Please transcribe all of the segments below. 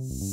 Thank you.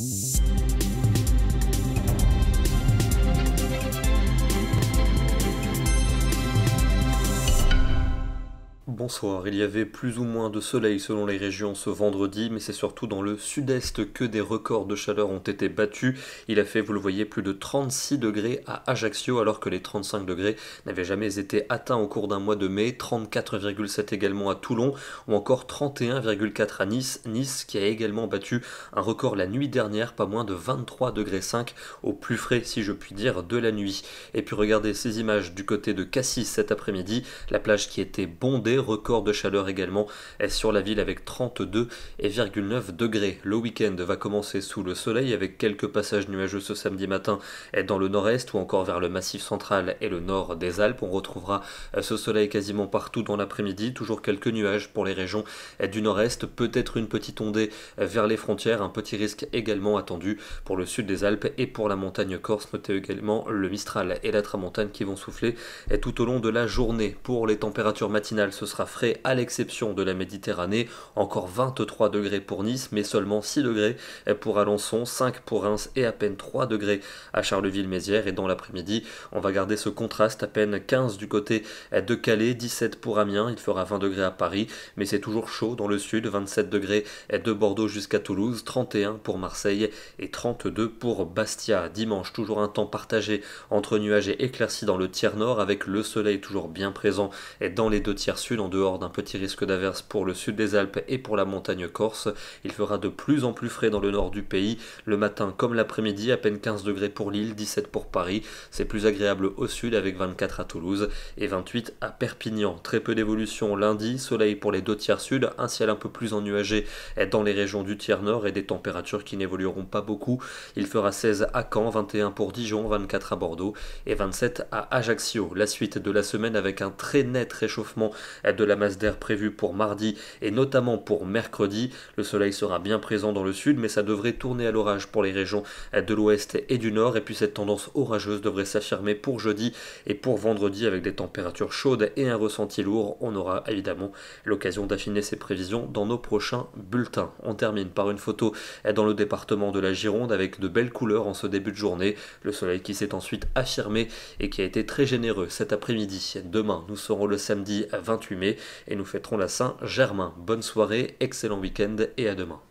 Bonsoir, il y avait plus ou moins de soleil selon les régions ce vendredi, mais c'est surtout dans le sud-est que des records de chaleur ont été battus. Il a fait, vous le voyez, plus de 36 degrés à Ajaccio, alors que les 35 degrés n'avaient jamais été atteints au cours d'un mois de mai, 34,7 également à Toulon, ou encore 31,4 à Nice, Nice qui a également battu un record la nuit dernière, pas moins de 23 degrés 5 au plus frais, si je puis dire, de la nuit. Et puis regardez ces images du côté de Cassis cet après-midi, la plage qui était bondée, record de chaleur également sur la ville avec 32,9 degrés. Le week-end va commencer sous le soleil avec quelques passages nuageux ce samedi matin dans le nord-est ou encore vers le massif central et le nord des Alpes. On retrouvera euh, ce soleil quasiment partout dans l'après-midi, toujours quelques nuages pour les régions euh, du nord-est, peut-être une petite ondée euh, vers les frontières, un petit risque également attendu pour le sud des Alpes et pour la montagne corse. Notez également le Mistral et la Tramontane qui vont souffler tout au long de la journée. Pour les températures matinales, ce sera frais à l'exception de la Méditerranée, encore 23 degrés pour Nice, mais seulement 6 degrés pour Alençon, 5 pour Reims et à peine 3 degrés à Charleville-Mézières. Et dans l'après-midi, on va garder ce contraste, à peine 15 du côté de Calais, 17 pour Amiens, il fera 20 degrés à Paris, mais c'est toujours chaud dans le sud, 27 degrés de Bordeaux jusqu'à Toulouse, 31 pour Marseille et 32 pour Bastia. Dimanche, toujours un temps partagé entre nuages et éclaircies dans le tiers nord, avec le soleil toujours bien présent dans les deux tiers sud dehors d'un petit risque d'averse pour le sud des Alpes et pour la montagne corse. Il fera de plus en plus frais dans le nord du pays, le matin comme l'après-midi, à peine 15 degrés pour Lille, 17 pour Paris. C'est plus agréable au sud avec 24 à Toulouse et 28 à Perpignan. Très peu d'évolution lundi, soleil pour les deux tiers sud, un ciel un peu plus ennuagé dans les régions du tiers nord et des températures qui n'évolueront pas beaucoup. Il fera 16 à Caen, 21 pour Dijon, 24 à Bordeaux et 27 à Ajaccio. La suite de la semaine avec un très net réchauffement de la masse d'air prévue pour mardi et notamment pour mercredi. Le soleil sera bien présent dans le sud, mais ça devrait tourner à l'orage pour les régions de l'ouest et du nord. Et puis cette tendance orageuse devrait s'affirmer pour jeudi et pour vendredi avec des températures chaudes et un ressenti lourd. On aura évidemment l'occasion d'affiner ces prévisions dans nos prochains bulletins. On termine par une photo dans le département de la Gironde avec de belles couleurs en ce début de journée. Le soleil qui s'est ensuite affirmé et qui a été très généreux cet après-midi. Demain, nous serons le samedi 28 mai et nous fêterons la Saint-Germain. Bonne soirée, excellent week-end et à demain.